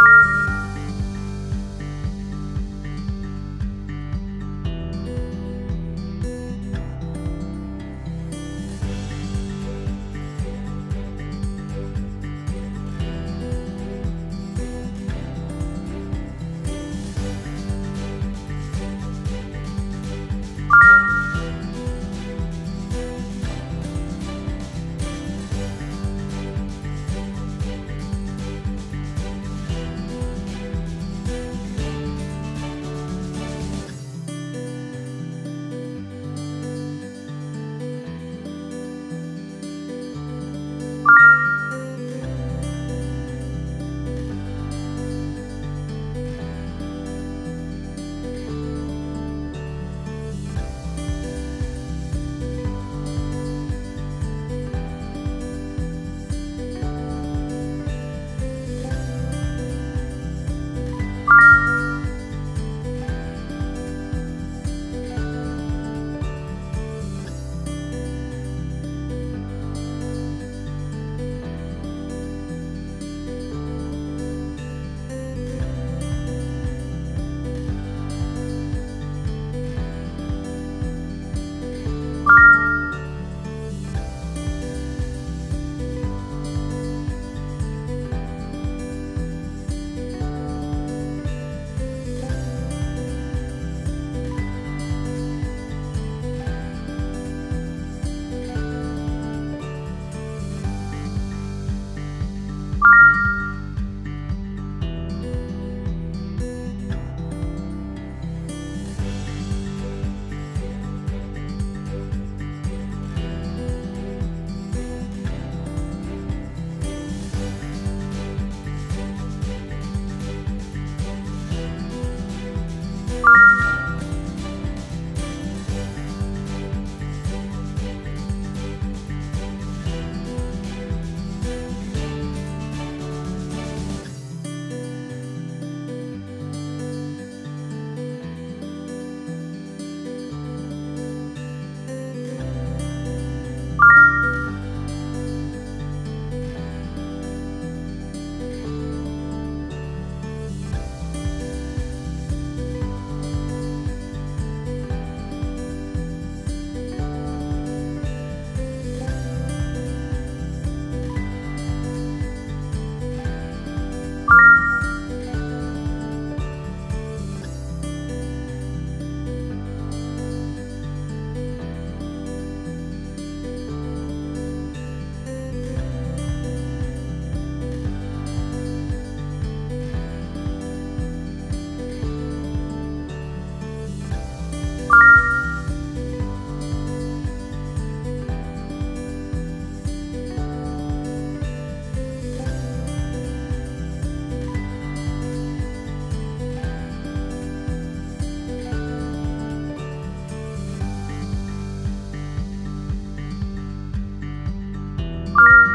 you you